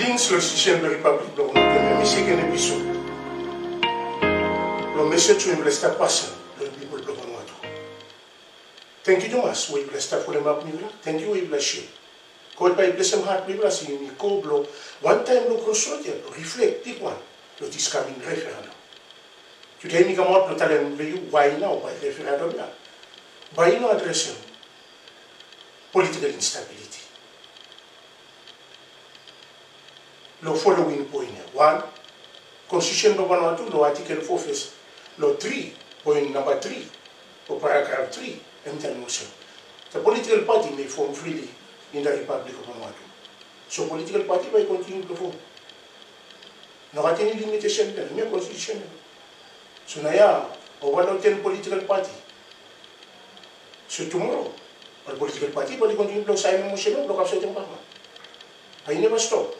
Claudine sur le sujet de la République dominicaine, monsieur qui est bisou. Le monsieur tu me laisses ta passion, le Bible de mon autre. Thank you, Thomas, we bless ta for the map mila. Thank you, we bless you. Call by bless him heart Bible, si you go blow. One time lo consortia, lo reflect, dig one, lo discamine referendum. Tu t'es mis comme autre, t'as l'air veillou, why now, why referendum là. Why now adresse politique instabilité. Lo following point. one constitution no Vanuatu lo article 4 phase lo 3 point number 3 or paragraph 3 enter motion. The political party may form freely in the Republic of Vanuatu. So political party may continue to form. No hat any limitation there, no constitution. So na ya, o one ten political party. So tomorrow, the political party will continue to sign a motion of block of certain power. I never stop.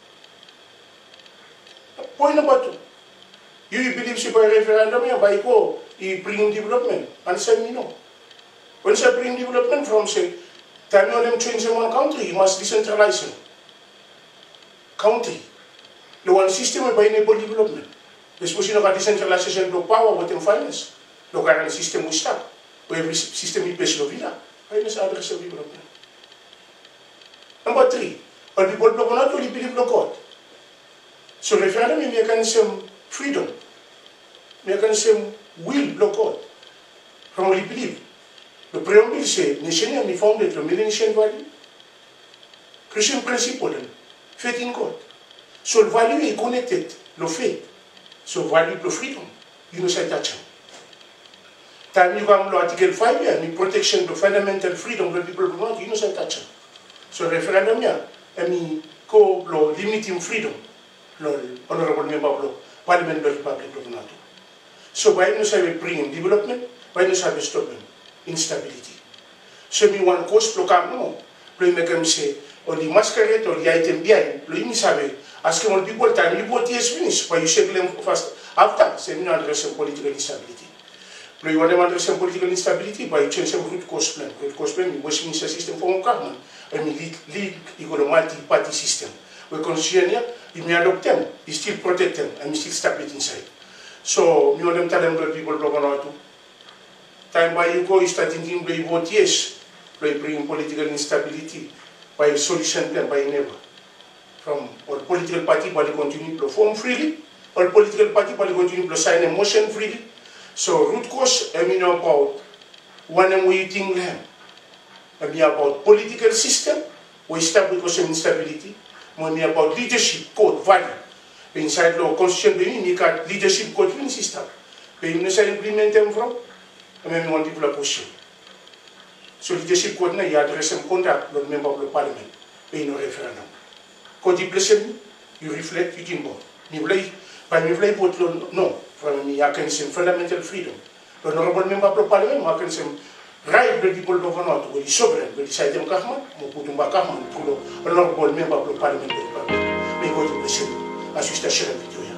Point number two. You believe si by referendum ya by ko i bring development. Answer me no. When say bring development from say time you them change in one country, you must decentralize it. Country. The one system by enable development. Especially the decentralization of power within finance. The current system we. We have system we base lovina. Finance address development. Number three, all people block not only believe no God. So referendum is mechanism freedom. Mechanism will block God. From what you believe. The preamble say, nation is founded from Melanesian value. Christian principle and faith in God. So the value is connected, the faith. So value the freedom. You know, say that. Time you come to Article 5 here, the protection the fundamental freedom of the people want, you know, say that. So referendum here, I mean, ko lo limiting freedom, lo honorable member of law, Parliament of the Republic of NATO. So why no say we bring development, why no say we stop instability. So mi wan kos lo kam no, lo i mekam se, o di mascaret o di item biay, lo i mi sabe, aske mo people time you vote yes finish, why you shake them fast after, se mi no address political instability. Lo i wan address political instability, by change some root cause plan, root cause plan, Westminster system for government, I mean lead, lead equal multi-party system. We consider here, if we adopt them, we still protect them, and we still it inside. So, wan them tell them to people block on to time by you go, you start thinking, they vote yes, they bring political instability by solution plan by never. From all political party, they continue to form freely, all political party, they continue to sign a motion freely. So root cause, I mean about one and waiting them. I mean about political system, we establish some instability. I mean about leadership code value. Inside law constitution, we need leadership code system. We need to implement them from même mon dit la position. So leadership code na ya adresse un contact le member of the parliament et une référendum. Quand il blesse you reflect you think bon. Ni voulez pas ni voulez vote non. From me ya can some fundamental freedom. The honorable member of the parliament ma can rai ble di bolo vanot weli sobre weli sai dem kahma mo putum ba kahma pulo honor bol member pro parliament me ko to president asista shira video